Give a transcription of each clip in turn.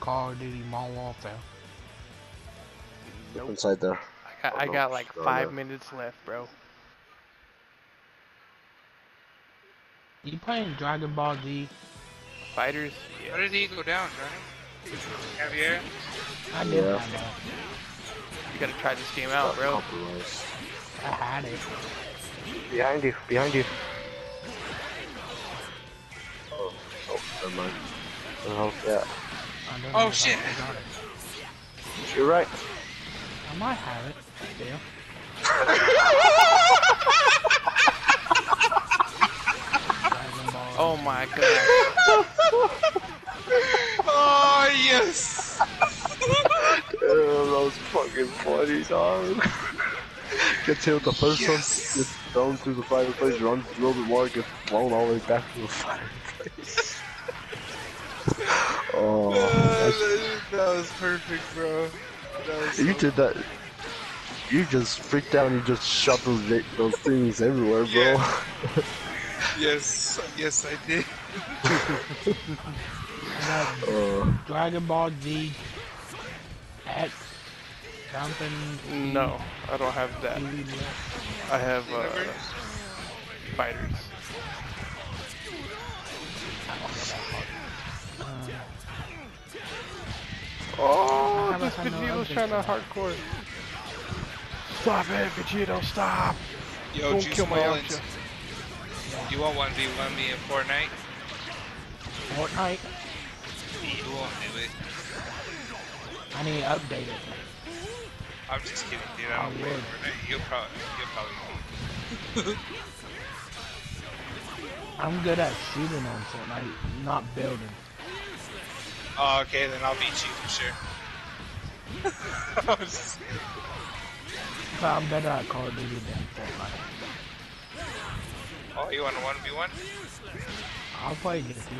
Call of Duty Modern Warfare. Nope. Inside there. I got, Oh, I got like five no. minutes left, bro. You playing Dragon Ball Z? Fighters? How Yeah. did he go down, Johnny? Javier? I did Yeah. have that. You gotta try this game out, bro. I had it. Behind you, behind you. Oh, oh, never mind. Oh, yeah. I don't Oh, know shit. I got it. You're right. I might have it. Still. Oh my god. Oh, yes! Damn, that was fucking funny, dog. Gets hit with the first Yes. one, gets thrown through the fireplace, runs a little bit more, gets thrown all the way back to the fireplace. oh, uh, that's- that was perfect, bro. That was you so- did that. You just freaked out and you just shot those those things everywhere, bro. Yeah. Yes, yes, I did. I Uh, Dragon Ball Z X something. No, I don't have that. I have uh, fighters. This had no Vegeto's updates trying to hardcore. Stop it, Vegito, stop! Yo, Don't Juice kill my Mullins, Yamcha. you want 1v1 me in Fortnite? Fortnite. You won't do it. I need to update it. I'm just kidding, dude. I don't I play would. Fortnite. You'll probably, you'll probably won't. I'm good at shooting on Fortnite, not building. Oh, okay, then I'll beat you for sure. I was just- But I'm better at Call of Duty than Fortnite. oh, you want a 1v1? I'll play against you.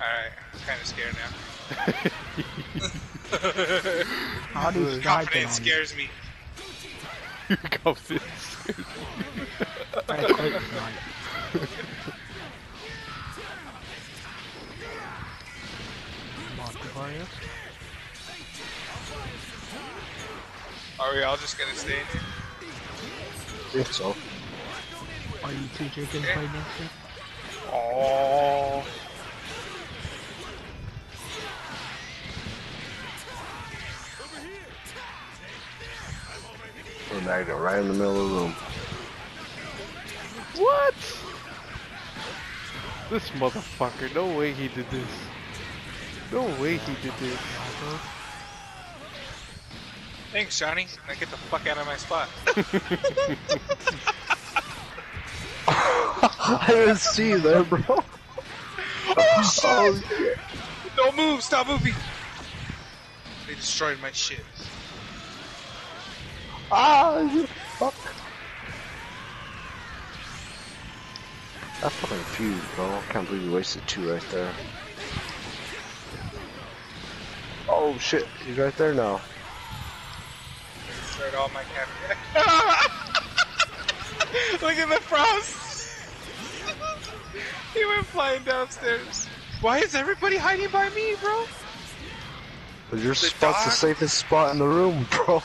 Alright, I'm kinda scared now. I'll do striking Confidence on you. scares me. Confidence. Right, quick strike. Monster Mario. Are we all just gonna stay in here? I think so. Are you two chickens play against you? Oh. We're magnet right in the middle of the room. What? This motherfucker, no way he did this. No way he did this. Uh-huh. Thanks, Johnny. Now get the fuck out of my spot. I didn't see you there, bro. Oh shit! Oh, shit. Don't move! Stop moving! They destroyed my shit. Ah, you fuck. That fucking fuse, bro. I can't believe you wasted two right there. Oh shit, he's right there now. All my. Look at the frost! he went flying downstairs. Why is everybody hiding by me, bro? Your The spot's the safest spot in the room, bro.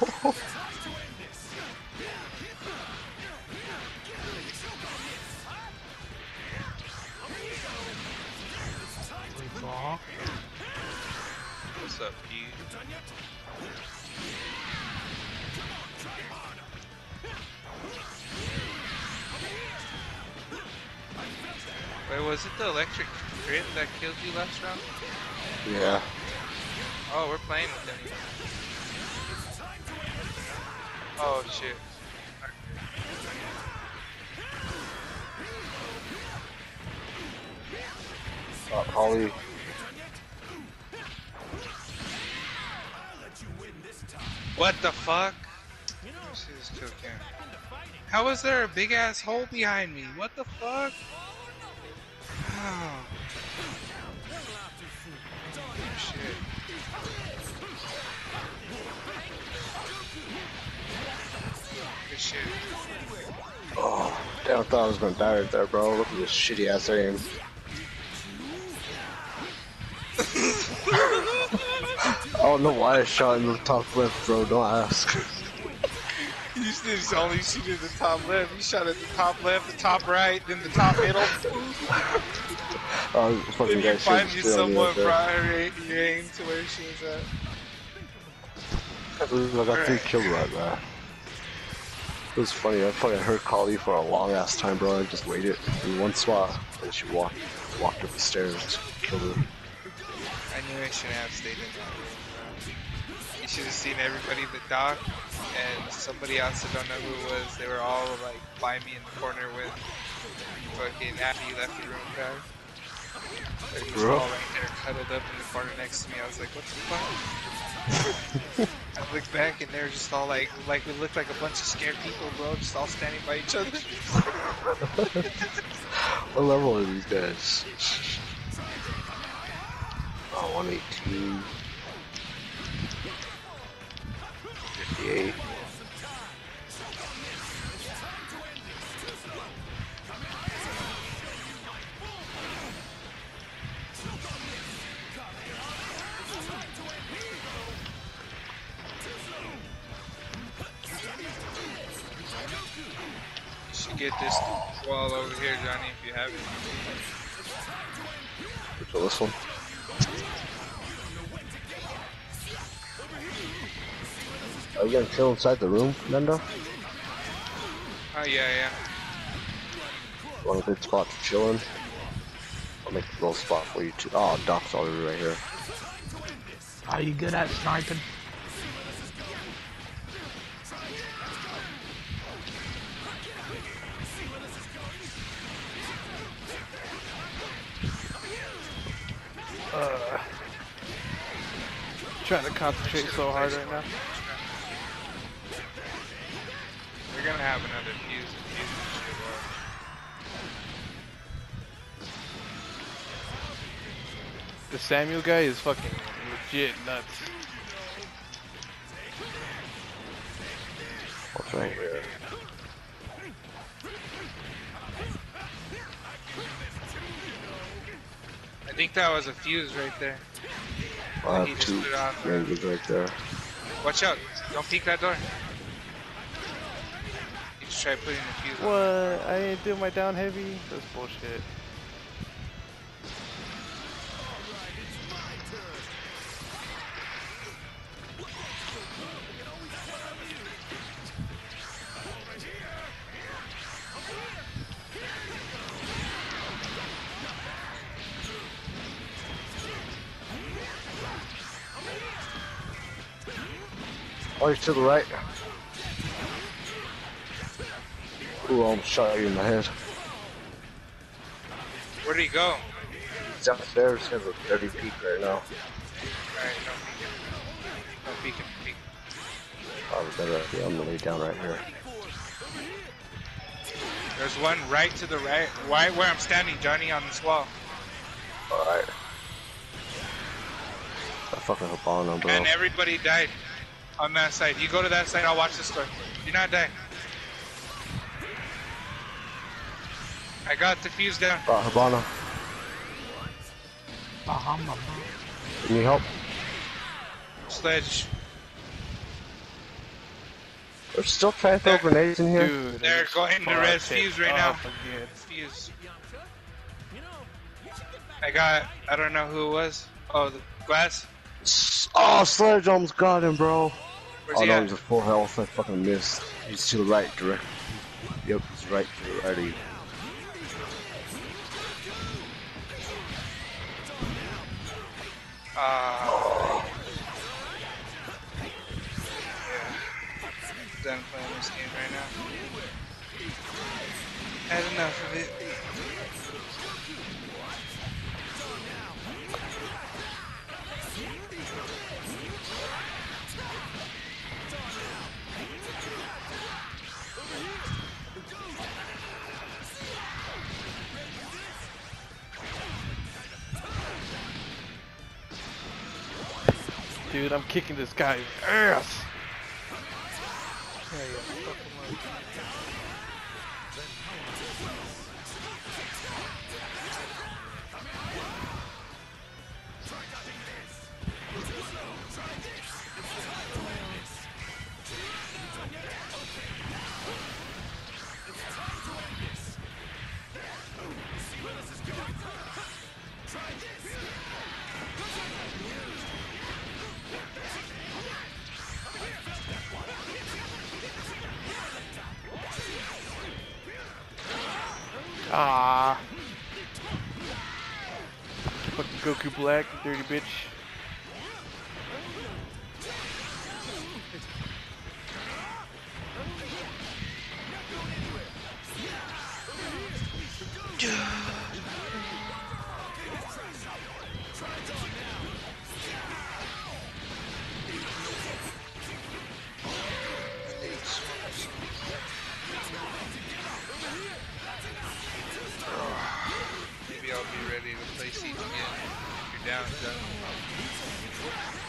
What's up, dude? Was it the electric grid that killed you last round? yeah. Oh, we're playing with them. Oh shit. Uh, Holly. What the fuck? See this kill cam. How is there a big ass hole behind me? What the fuck? Oh. Damn, I thought I was gonna die right there, bro. Look at this shitty ass aim. I don't know why I shot in the top left, bro. Don't ask. You did only shoot at the top left. You shot at the top left, the top right, then the top middle. Oh, fucking then you guy find you me someone right prior aim to where she was at. I got three kills right there. It was funny. I fucking heard Kali for a long ass time, bro. I just waited in one spot, and she walked walked up the stairs, killed her. I knew I shouldn't have stayed in that room, bro. You should have seen everybody but Doc and somebody else I don't know who it was. They were all like by me in the corner with fucking after you left the room, guy. Just Bro. right there cuddled up in the corner next to me. I was like, what the fuck? I looked back and they're just all like, like we looked like a bunch of scared people, bro, just all standing by each other. What level are these guys? Oh, 118. 58. Are you gonna chill inside the room, Nendo? Oh yeah, yeah. Want a good spot to chill in? I'll make a little spot for you too. Oh, Doc's already right here. Are you good at sniping? Uh, trying to concentrate so hard right now. We're gonna have another fuse and fuse this shit up. The Samuel guy is fucking legit nuts. What's right here? I think that was a fuse right there. I have two put it on. ranges right there. Watch out! Don't peek that door. You just try putting the fuse on. What? I ain't do my down heavy? That's bullshit. Oh, he's to the right. Ooh, I almost shot you in the head. Where'd he go? He's downstairs. He has a dirty peek right now. Alright, don't peek him. Don't peek him, peek. Oh, better. Yeah, I'm gonna lay down right here. There's one right to the right, right where I'm standing, Johnny, on this wall. Alright. I fucking hope on him, bro. And everybody died on that side. You go to that side, I'll watch this door. Do not die. I got the fuse down. Uh, Habana, Bahama. you need help? Sledge. They're still trying to throw There- grenades in here? Dude, They're going to res fucking fuse right now. again. Fuse. I got, I don't know who it was. Oh, the glass? Oh, Sledge almost got him, bro. Where's oh he no, at? he's at full health. I fucking missed. He's to the right, direct. Yep, he's right to the right of you. Uh, yeah. Done playing this game right now. Had enough of it. Dude, I'm kicking this guy's ass. You dirty bitch.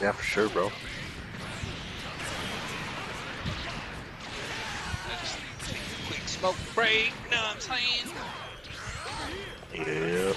Yeah, for sure, bro. I just need to take a quick smoke break. Know what I'm saying? Yeah.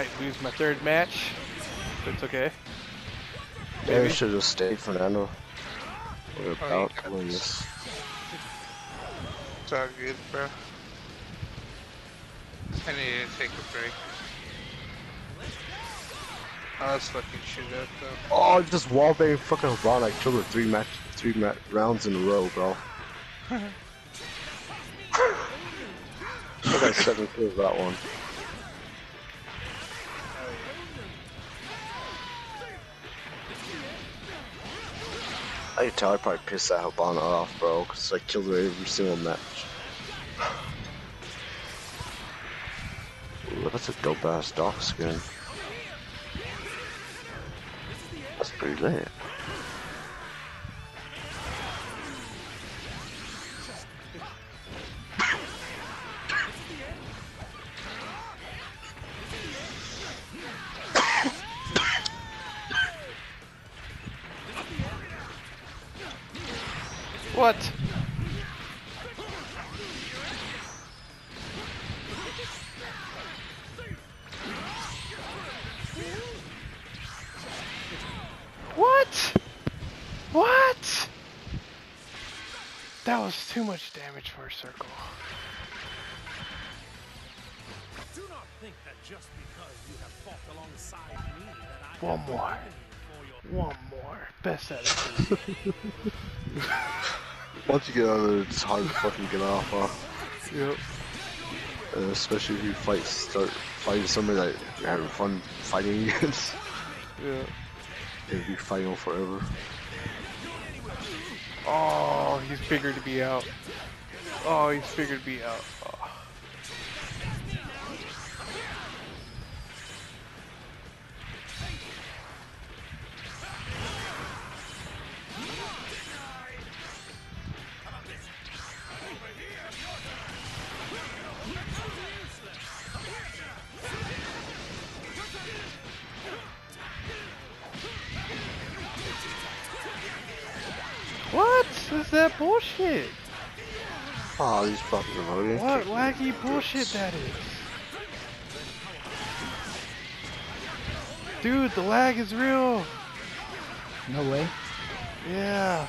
Might lose my third match, but it's okay. Maybe we should have stayed, Fernando. We're about to win this. this. It's all good, bro. I need to take a break. Oh, let's fucking shoot up though. Oh, just wallbang fucking Ron. I killed her three match, three ma- rounds in a row, bro. I got seven kills that one. I can tell I probably pissed that Habana off, bro, because I killed her every single match. Ooh, that's a dope ass dog skin. That's pretty lit. That was too much damage for a circle. Do not think that just because you have fought alongside me that I One more. forgiven you for your One more. Best attitude. Once you get out of it, it's hard to fucking get off, huh? yep. Uh, especially if you fight, start fighting somebody that you're having fun fighting against. Yeah. You'll be fighting forever. Oh, he's bigger to be out. Oh, he's bigger to be out. What is that bullshit? Oh, these fuckers are loading. What laggy bullshit that is? Dude, the lag is real. No way. Yeah,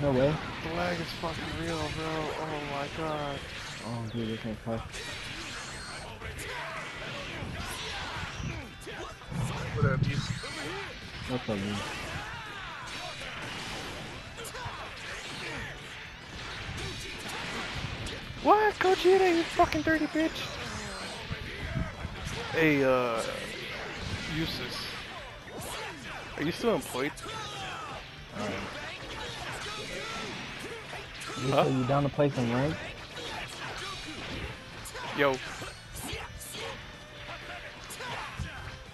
No way. the lag is fucking real, bro. Oh my god. Oh, dude, this ain't tough. What up, Yusuf? What's up, dude? What? Gogeta, you fucking dirty bitch. Hey, uh, Useless. Are you still employed? Alright. You Huh? say you down to play some rank? Yo,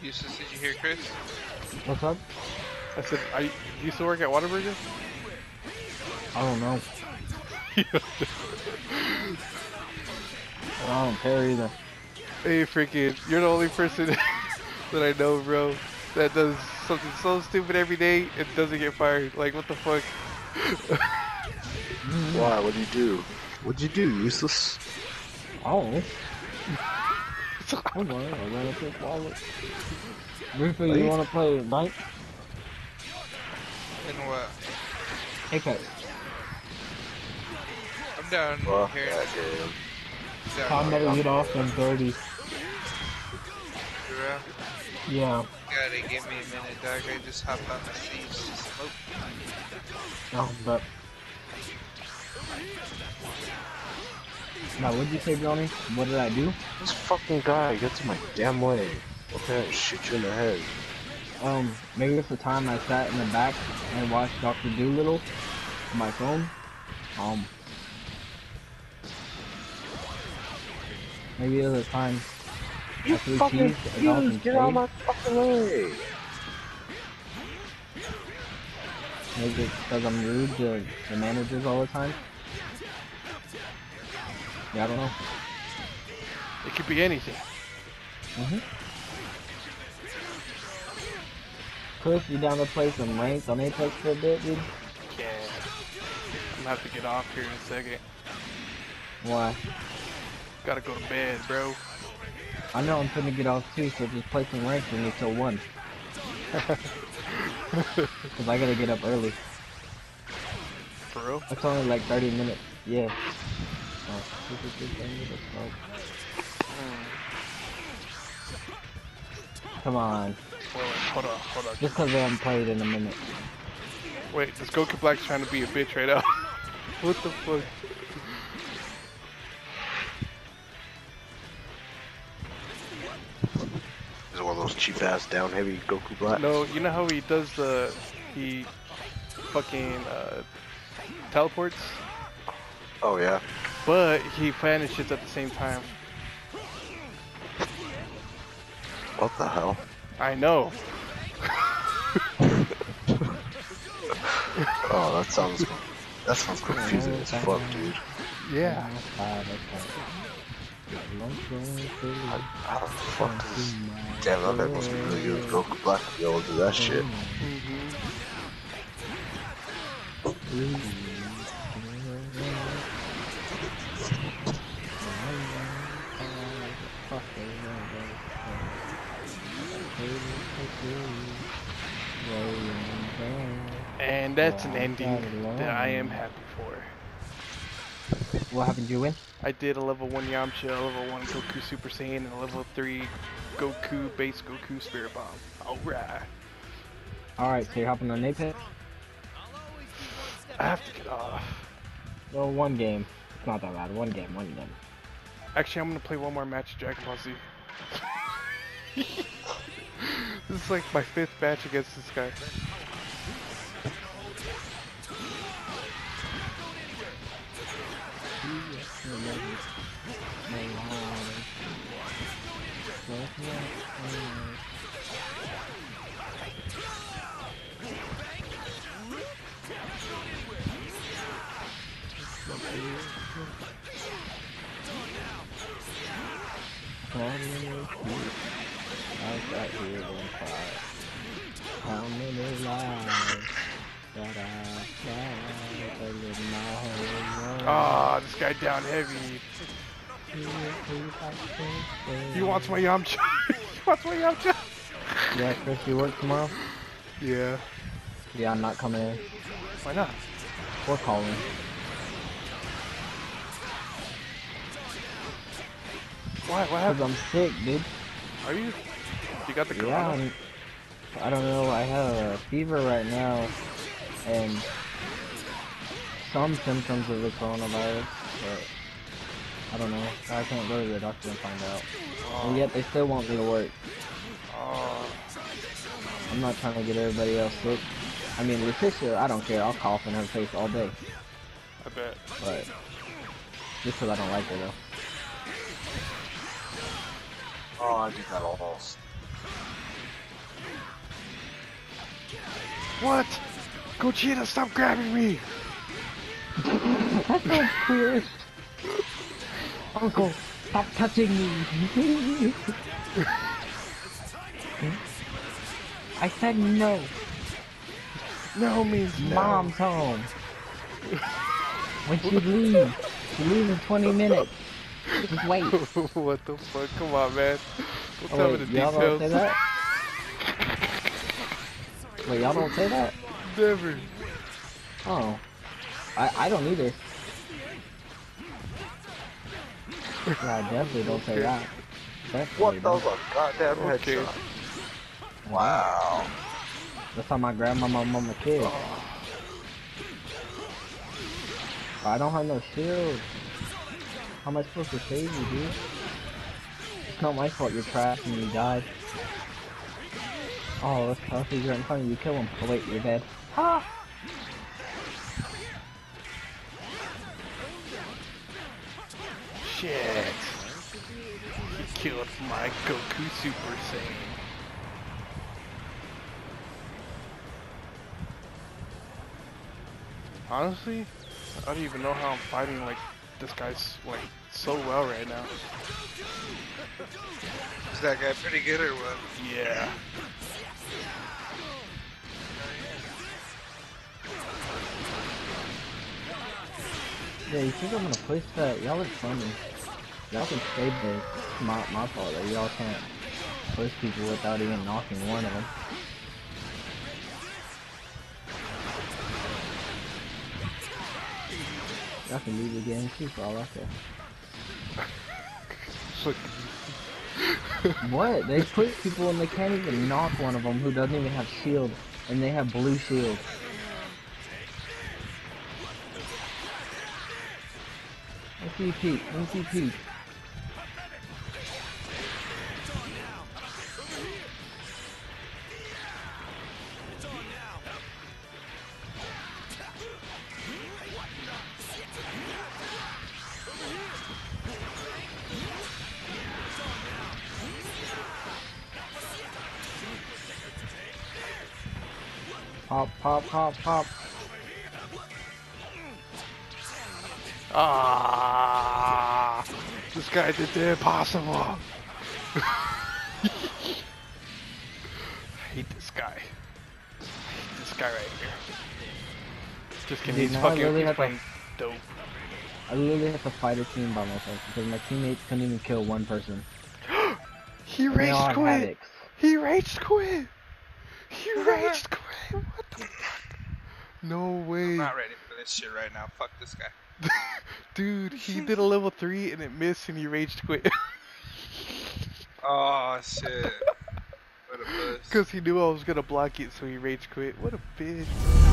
Useless, did you hear Chris? What's up? I said, I you used to work at Whataburger? I don't know. I don't care either. hey, freaking, you're the only person that I know, bro, that does something so stupid every day and doesn't get fired. Like, what the fuck? Why? What'd you do? What'd you do? Useless? Oh. Hold on, I gotta pick wallet. Reefer, you wanna play Knight? And what? Apex. I'm down Well, here. yeah, damn. down Combat here. lead off in 30. For real? Yeah. Gotta give me a minute, dog. I just hopped on the seats to smoke. Oh, but. Now, what'd you say, Johnny? What did I do? This fucking guy gets in my damn way. Okay, I'll shoot you in the head. Um, maybe it's the time I sat in the back and watched Dr. Doolittle on my phone. Um, maybe it was the time You fucking cheese at you get out of my fucking way. Maybe it's because I'm rude to the managers all the time. Yeah, I don't know. It could be anything. Mm-hmm. Chris, you down to play some ranked on Apex for a bit, dude? Yeah. I'm gonna have to get off here in a second. Why? Gotta go to bed, bro. I know I'm finna get off too, so just play some ranked with me till 1. Cause I gotta get up early. For real? It's only like 30 minutes. Yeah. Oh, this is just end of the. Come on. Wait, wait, hold on, hold on. Just cause I haven't played in a minute. Wait, this Goku Black's trying to be a bitch right now. what the fuck? Cheap ass down heavy Goku Black. No, you know how he does the he fucking uh, teleports, Oh yeah. but he vanishes at the same time. What the hell? I know. Oh, that sounds that sounds confusing as fuck, dude. Yeah. How the fuck does damn really Goku Black to be able to do that shit? And that's an ending that I am happy for. What happened? You win? I did a level 1 Yamcha, a level 1 Goku Super Saiyan, and a level 3 Goku Base Goku Spirit Bomb. Alright. Alright, so you're hopping on Apex? I have to get off. Well, one game. It's not that bad. One game, one game. Actually, I'm gonna play one more match of Dragon Ball Z. this is like my fifth match against this guy. Ah, this guy down heavy. He wants my Yamcha. he wants my Yamcha. Yeah, Chris, you work tomorrow? Yeah. Yeah, I'm not coming in. Why not? Or calling. Why? What Cause happened? I'm sick, dude. Are you? You got the Yeah. I'm, I don't know. I have a fever right now, and some symptoms of the coronavirus, but I don't know. I can't go to the doctor and find out. And yet they still want me to work. Oh, I'm not trying to get everybody else sick. I mean, Letitia, I don't care. I'll cough in her face all day. I bet. But just 'cause I don't like her though. Oh, I did that almost. What? Gogeta, stop grabbing me! That's so weird. Uncle, stop touching me. I said no. No means no. Mom's home. When she leaves, she leaves in 20 minutes. Just wait. what the fuck? Come on, man. Don't Oh, tell wait, me the y'all don't say details. that? Wait, y'all don't say that? Never. Oh. I, I don't either. Yeah, I definitely don't say that. Definitely What? the fuck? Goddamn was a goddamn Okay. headshot. Wow. That's how my grandmama mama kid. I don't have no shield. How am I supposed to save you, dude? It's not my fault you're trapped and you died. Oh, that's tough. He's right in front of you. Kill him. Oh wait, you're dead. Ha! Shit. He killed my Goku Super Saiyan. Honestly, I don't even know how I'm fighting like this guy's like so well right now. Is that guy pretty good or what? Yeah. Yeah, you think I'm gonna place that? Y'all are funny. Y'all can stay this. It's my, my fault that y'all can't push people without even knocking one of them. Y'all can leave the game too for all I care. What? They push people and they can't even knock one of them who doesn't even have shield, and they have blue shield. MVP, MVP. Pop, pop, pop, pop. ah, this guy did the impossible. I hate this guy. I hate this guy right here. Just kidding, he's fucking really he's have to- dope. I literally have to fight a team by myself because my teammates couldn't even kill one person. He rage quit. He rage quit. He rage quit. What the fuck? No way. I'm not ready for this shit right now. Fuck this guy. Dude, he did a level 3 and it missed and he raged quit. Oh shit. What a puss. Because he knew I was gonna block it, so he rage quit. What a bitch.